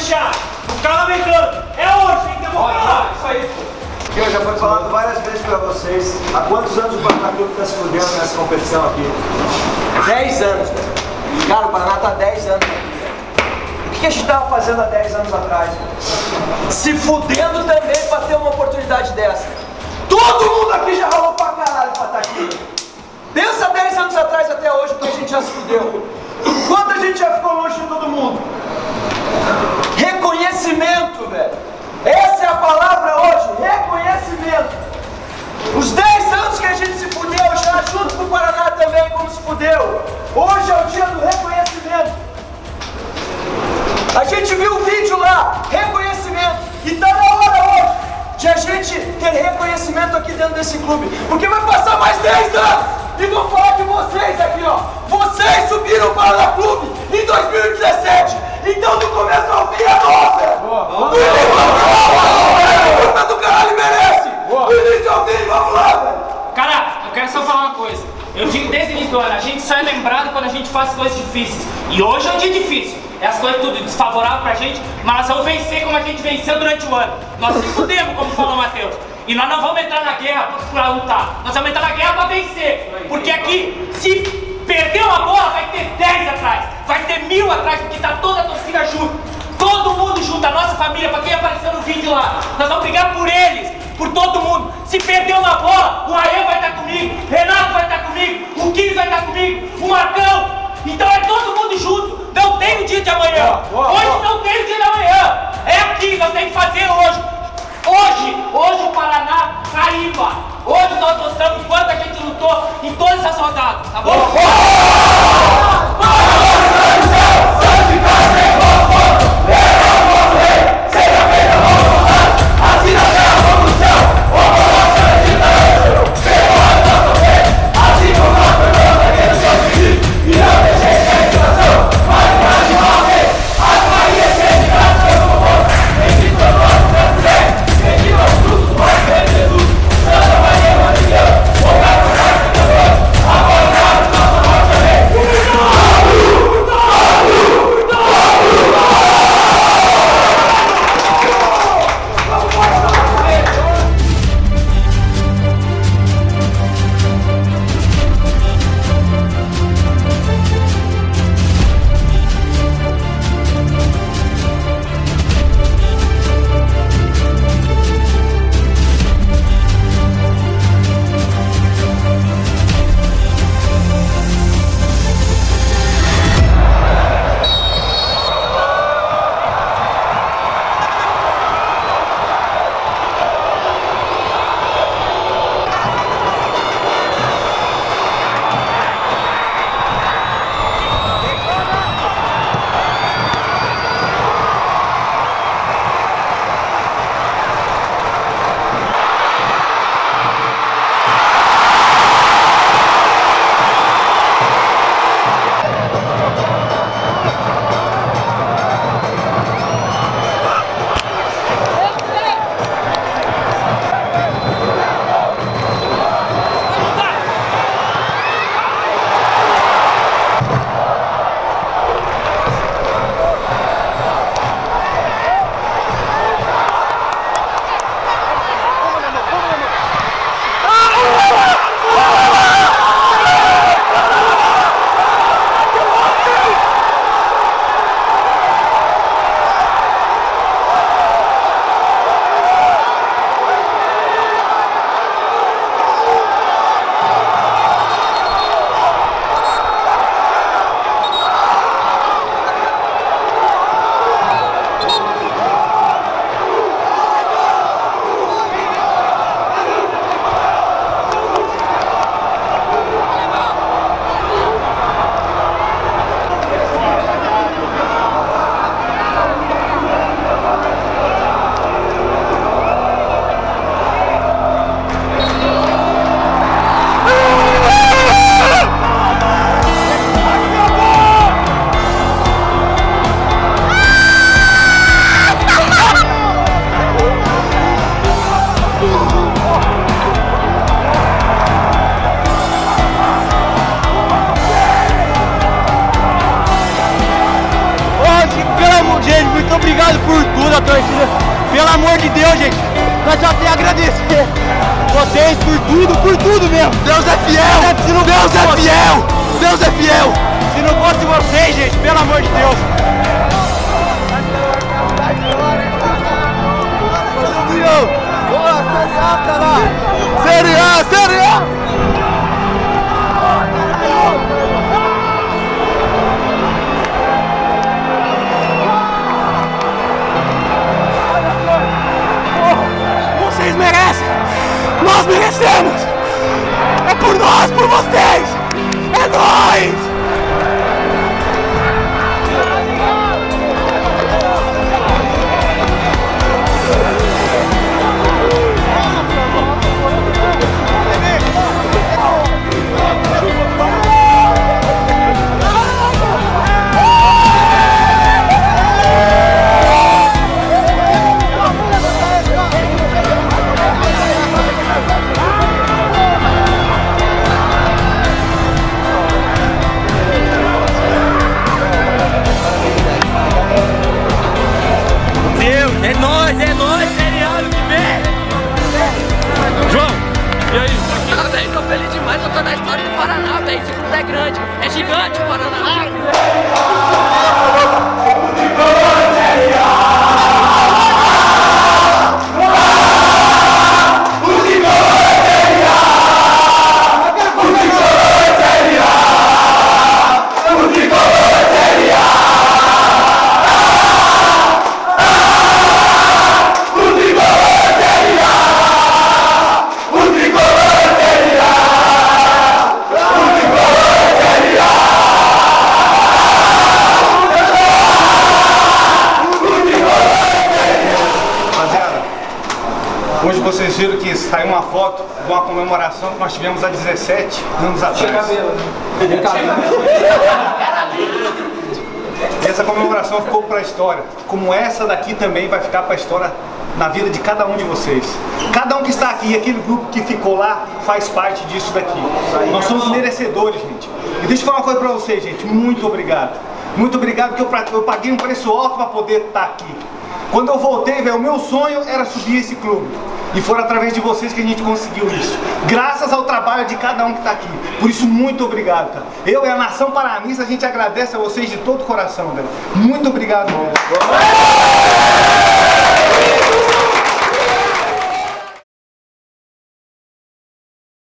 fechar. O carro americano. É hoje, tem que demorar. Isso aí, pô. Eu já foi falado várias vezes pra vocês há quantos anos o Paraná Clube tá se fudendo nessa competição aqui? 10 anos. Cara, o Paraná tá 10 anos O que a gente tava fazendo há 10 anos atrás? Se fudendo também para ter uma oportunidade dessa. Todo mundo aqui já ralou pra caralho pra estar tá aqui. Pensa 10 anos atrás até hoje, que a gente já se fudeu. Hoje é o dia do reconhecimento. A gente viu o vídeo lá, reconhecimento. E tá na hora hoje de a gente ter reconhecimento aqui dentro desse clube. Porque vai passar mais 10 anos. E vou falar de vocês aqui, ó. Vocês subiram para o clube em 2017. Então do começo ao fim é nossa. Do início ao fim, do caralho merece. Do início ao fim, vamos lá, velho. Cara, eu quero só falar uma coisa. Eu digo desde o início do ano, a gente só é lembrado quando a gente faz coisas difíceis. E hoje é um dia difícil. É as coisas tudo desfavorável pra gente, mas nós vamos vencer como a gente venceu durante o ano. Nós se fudemos, como falou o Matheus. E nós não vamos entrar na guerra pra lutar. Nós vamos entrar na guerra pra vencer. Porque aqui, se perder uma bola, vai ter 10 atrás. Vai ter mil atrás, porque tá toda a torcida junto. Todo mundo junto, a nossa família, pra quem apareceu no vídeo lá. Nós vamos brigar por eles, por todo mundo. Se perder uma bola, o Rael vai estar comigo, Renato vai estar comigo, o 15 vai estar comigo, o Marcão. Então é todo mundo junto. Não tem o dia de amanhã. Hoje não tem o dia de amanhã. É aqui, nós temos que fazer hoje. Hoje, hoje o Paraná caíba. Hoje nós mostramos quanto a gente lutou em todas essas rodadas, tá bom? Vocês por tudo, por tudo mesmo. Deus é fiel! Deus é fiel! Deus é fiel! Se não fosse vocês, gente, pelo amor de Deus! A, caralho! Série A, Série A! É hoje vocês viram que saiu uma foto de uma comemoração que nós tivemos há 17 anos atrás. E essa comemoração ficou para a história, como essa daqui também vai ficar para a história na vida de cada um de vocês. Cada um que está aqui, aquele grupo que ficou lá, faz parte disso daqui. Nós somos merecedores, gente. E deixa eu falar uma coisa para vocês, gente. Muito obrigado. Muito obrigado que eu, paguei um preço alto para poder estar aqui. Quando eu voltei, velho, o meu sonho era subir esse clube. E foi através de vocês que a gente conseguiu isso. Graças ao trabalho de cada um que está aqui. Por isso, muito obrigado, cara. Eu e a nação paranista, a gente agradece a vocês de todo o coração, velho. Muito obrigado.